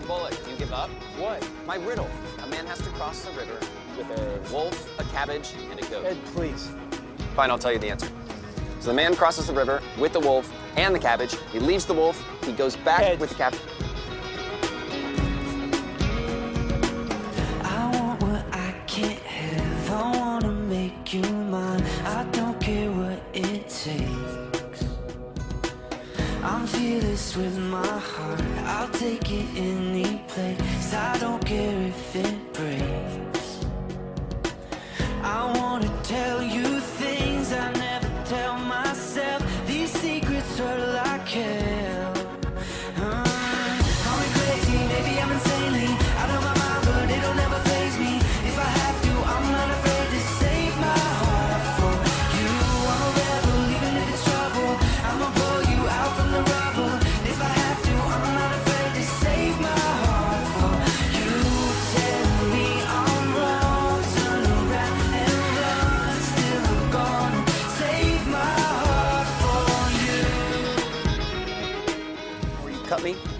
Bullock, you give up? What? My riddle. A man has to cross the river with a wolf, a cabbage, and a goat. Ed, please. Fine, I'll tell you the answer. So the man crosses the river with the wolf and the cabbage. He leaves the wolf. He goes back Ed. with the cabbage. I'm fearless with my heart. I'll take it any place. I don't care if it breaks. I wanna tell you things I never tell myself. These secrets are like hell.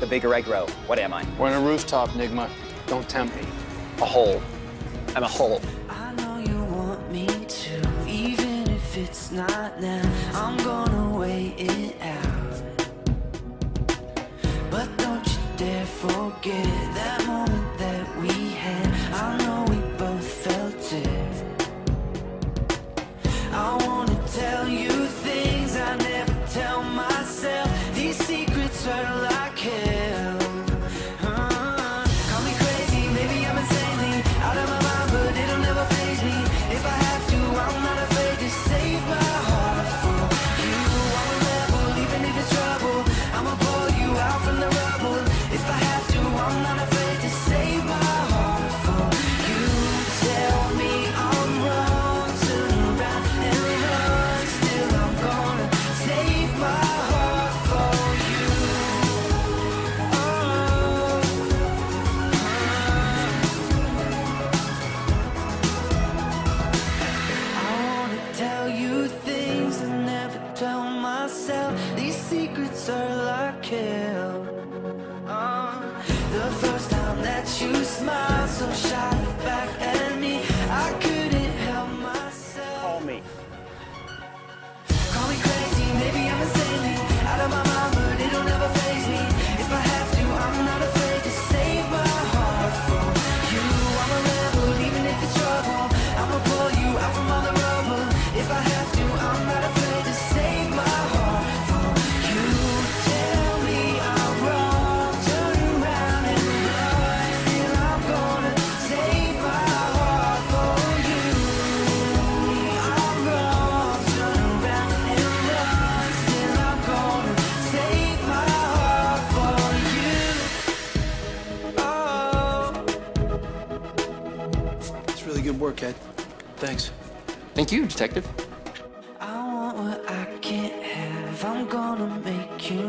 The bigger I grow. What am I? We're on a rooftop, Nygma. Don't tempt me. A hole. I'm a hole. I know you want me to, even if it's not now. I'm gonna wait it out. But don't you dare forget that moment that we had. I know we both felt it. I wanna tell you things I never tell myself. These secrets are Call me good work, Ed. Thanks. Thank you, Detective. I want what I can't have. I'm gonna make you